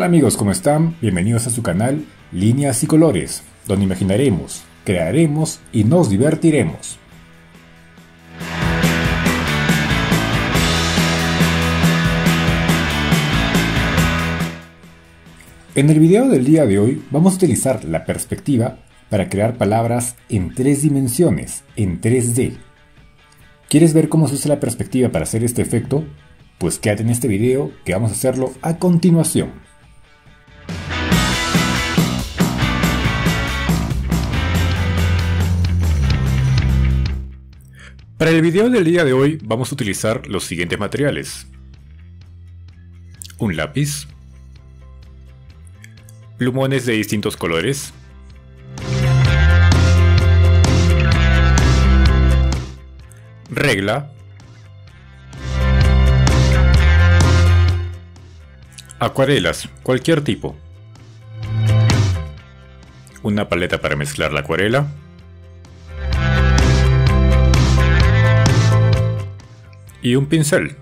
tal amigos? ¿Cómo están? Bienvenidos a su canal Líneas y Colores, donde imaginaremos, crearemos y nos divertiremos. En el video del día de hoy vamos a utilizar la perspectiva para crear palabras en tres dimensiones, en 3D. ¿Quieres ver cómo se usa la perspectiva para hacer este efecto? Pues quédate en este video que vamos a hacerlo a continuación. Para el video del día de hoy vamos a utilizar los siguientes materiales. Un lápiz, plumones de distintos colores, regla, acuarelas, cualquier tipo, una paleta para mezclar la acuarela, y un pincel,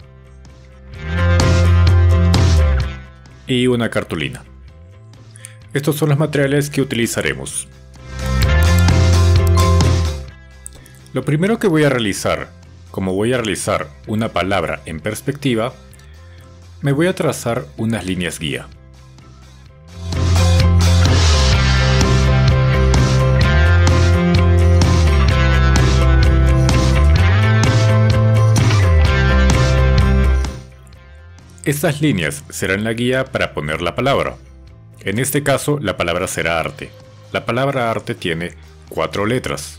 y una cartulina. Estos son los materiales que utilizaremos. Lo primero que voy a realizar como voy a realizar una palabra en perspectiva, me voy a trazar unas líneas guía. Estas líneas serán la guía para poner la palabra. En este caso, la palabra será arte. La palabra arte tiene cuatro letras.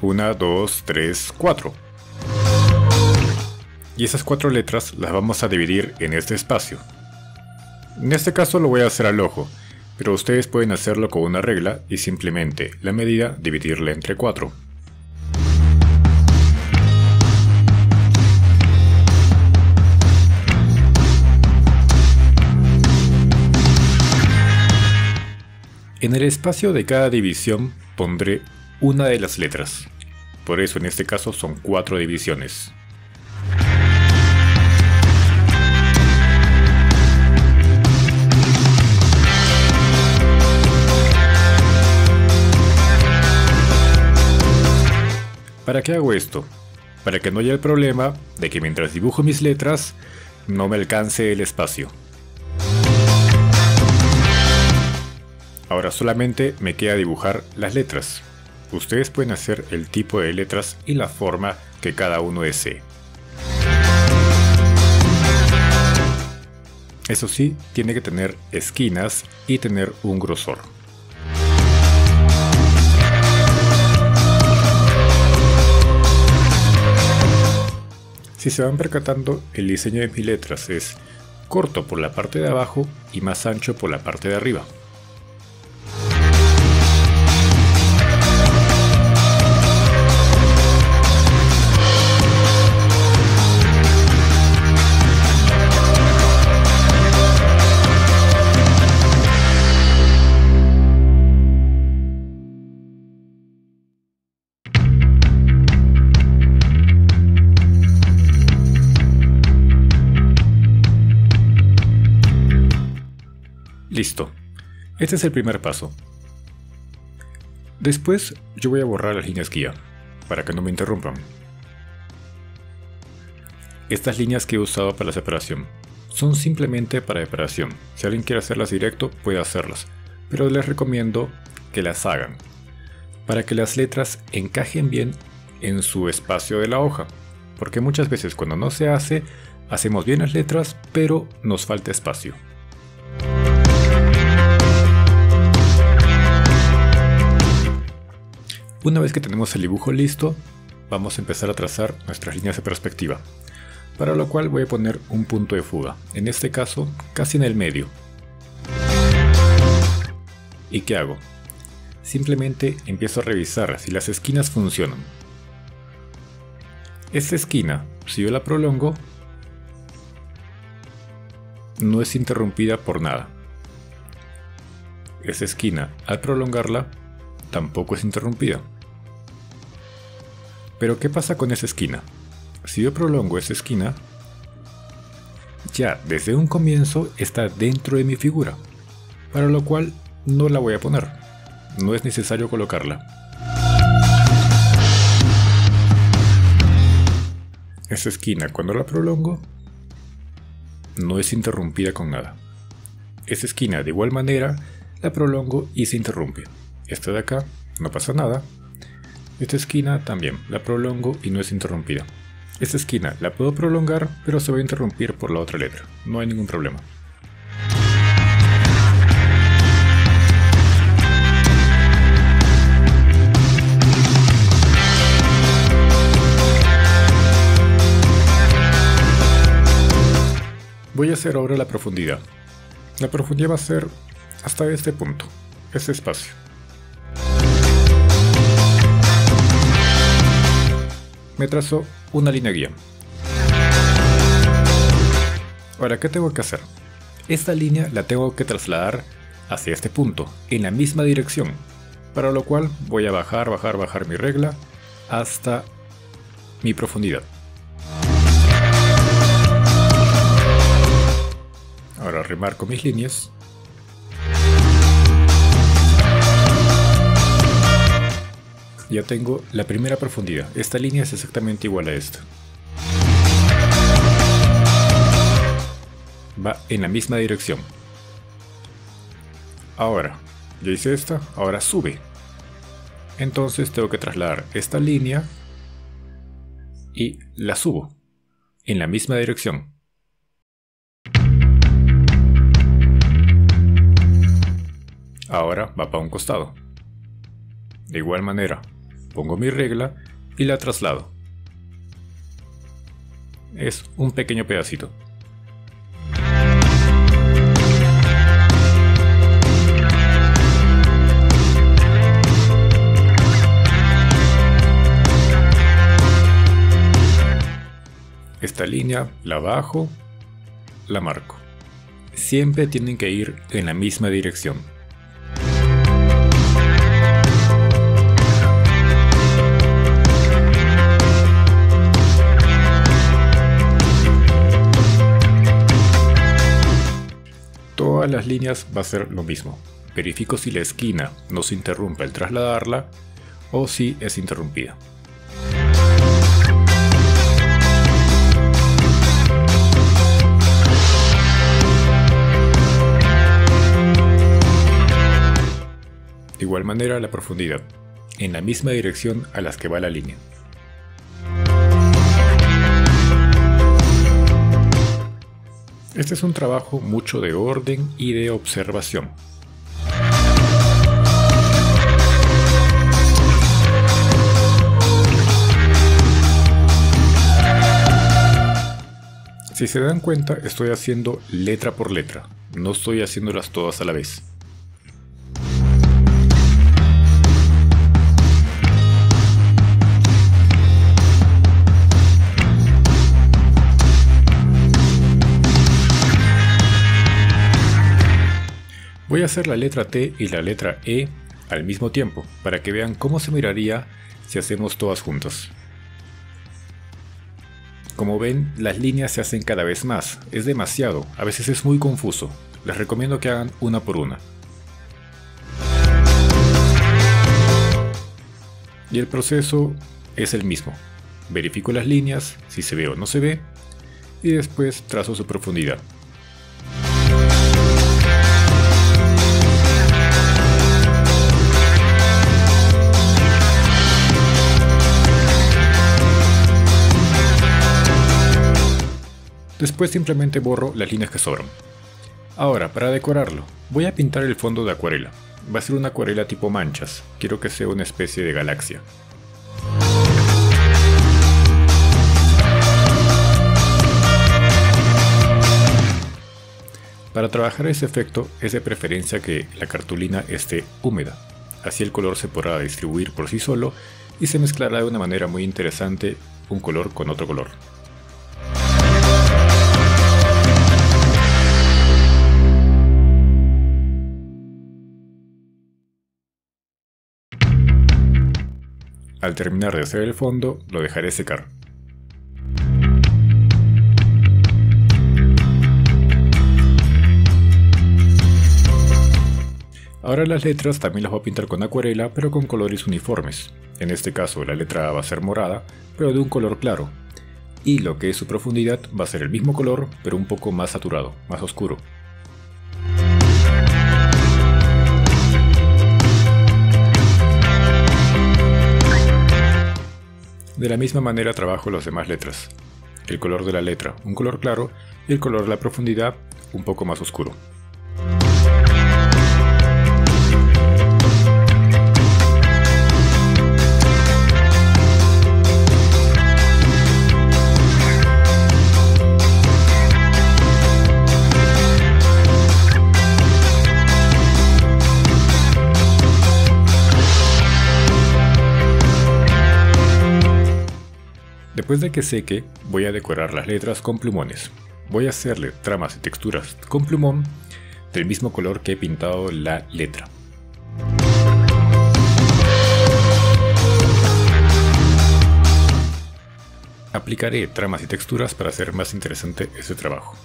1, 2, 3, 4. Y esas cuatro letras las vamos a dividir en este espacio. En este caso lo voy a hacer al ojo, pero ustedes pueden hacerlo con una regla y simplemente la medida dividirla entre 4. En el espacio de cada división pondré una de las letras. Por eso en este caso son cuatro divisiones. ¿Para qué hago esto? Para que no haya el problema de que mientras dibujo mis letras no me alcance el espacio. Ahora solamente me queda dibujar las letras. Ustedes pueden hacer el tipo de letras y la forma que cada uno desee. Eso sí, tiene que tener esquinas y tener un grosor. Si se van percatando, el diseño de mis letras es corto por la parte de abajo y más ancho por la parte de arriba. Listo. Este es el primer paso. Después yo voy a borrar las líneas guía, para que no me interrumpan. Estas líneas que he usado para la separación son simplemente para separación. Si alguien quiere hacerlas directo, puede hacerlas, pero les recomiendo que las hagan, para que las letras encajen bien en su espacio de la hoja, porque muchas veces cuando no se hace, hacemos bien las letras, pero nos falta espacio. Una vez que tenemos el dibujo listo, vamos a empezar a trazar nuestras líneas de perspectiva, para lo cual voy a poner un punto de fuga, en este caso casi en el medio. ¿Y qué hago? Simplemente empiezo a revisar si las esquinas funcionan. Esta esquina, si yo la prolongo, no es interrumpida por nada. Esta esquina, al prolongarla, tampoco es interrumpida. Pero ¿qué pasa con esa esquina? Si yo prolongo esa esquina, ya desde un comienzo está dentro de mi figura, para lo cual no la voy a poner, no es necesario colocarla. Esta esquina cuando la prolongo no es interrumpida con nada. Esta esquina de igual manera la prolongo y se interrumpe. Esta de acá no pasa nada. Esta esquina también la prolongo y no es interrumpida. Esta esquina la puedo prolongar pero se va a interrumpir por la otra letra. No hay ningún problema. Voy a hacer ahora la profundidad. La profundidad va a ser hasta este punto, este espacio. Me trazo una línea guía. Ahora, ¿qué tengo que hacer? Esta línea la tengo que trasladar hacia este punto, en la misma dirección, para lo cual voy a bajar, bajar, bajar mi regla hasta mi profundidad. Ahora remarco mis líneas. Ya tengo la primera profundidad. Esta línea es exactamente igual a esta. Va en la misma dirección. Ahora, ya hice esta, ahora sube. Entonces tengo que trasladar esta línea y la subo en la misma dirección. ahora va para un costado. De igual manera, pongo mi regla y la traslado. Es un pequeño pedacito. Esta línea la bajo, la marco. Siempre tienen que ir en la misma dirección. Las líneas va a ser lo mismo. Verifico si la esquina no se interrumpe al trasladarla o si es interrumpida. De igual manera la profundidad, en la misma dirección a las que va la línea. Este es un trabajo mucho de orden y de observación. Si se dan cuenta, estoy haciendo letra por letra, no estoy haciéndolas todas a la vez. Voy a hacer la letra T y la letra E al mismo tiempo, para que vean cómo se miraría si hacemos todas juntas. Como ven, las líneas se hacen cada vez más, es demasiado, a veces es muy confuso, les recomiendo que hagan una por una. Y el proceso es el mismo, verifico las líneas, si se ve o no se ve, y después trazo su profundidad. Después simplemente borro las líneas que sobran. Ahora, para decorarlo, voy a pintar el fondo de acuarela. Va a ser una acuarela tipo manchas, quiero que sea una especie de galaxia. Para trabajar ese efecto es de preferencia que la cartulina esté húmeda, así el color se podrá distribuir por sí solo y se mezclará de una manera muy interesante un color con otro color. Al terminar de hacer el fondo, lo dejaré secar. Ahora las letras también las voy a pintar con acuarela, pero con colores uniformes. En este caso la letra A va a ser morada, pero de un color claro. Y lo que es su profundidad va a ser el mismo color, pero un poco más saturado, más oscuro. De la misma manera trabajo las demás letras. El color de la letra, un color claro, y el color de la profundidad, un poco más oscuro. Después de que seque, voy a decorar las letras con plumones. Voy a hacerle tramas y texturas con plumón del mismo color que he pintado la letra. Aplicaré tramas y texturas para hacer más interesante este trabajo.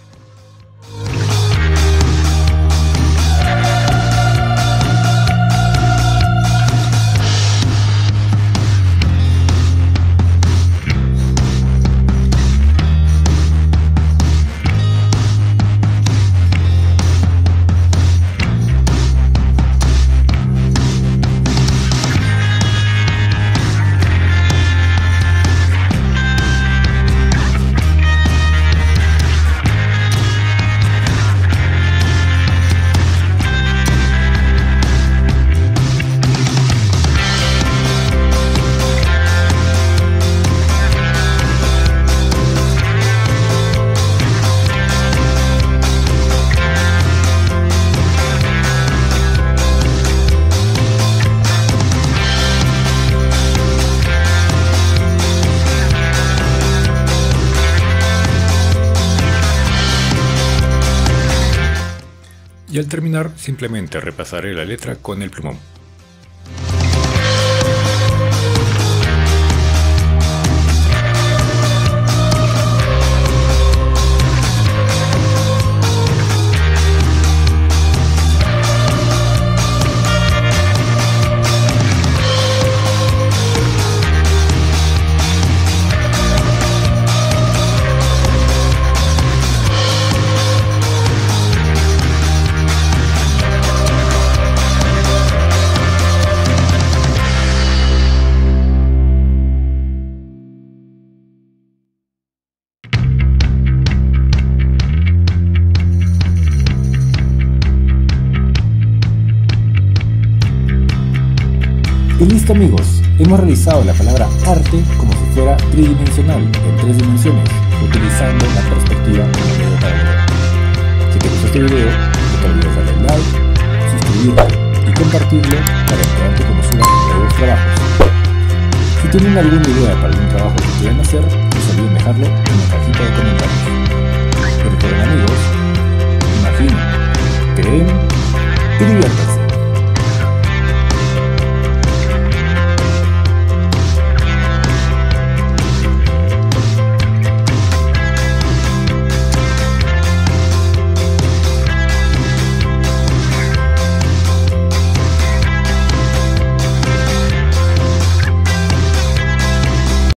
Y al terminar simplemente repasaré la letra con el plumón. Y listo amigos, hemos realizado la palabra arte como si fuera tridimensional, en tres dimensiones, utilizando la perspectiva medio para ver. Si te gustó este video, no te olvides darle like, suscribirte y compartirlo para enterarte cuando suba nuevos trabajos. Si tienen alguna idea para algún trabajo que quieran hacer, no se olviden dejarlo en la cajita de comentarios. Y recuerden amigos, imaginen, creen y.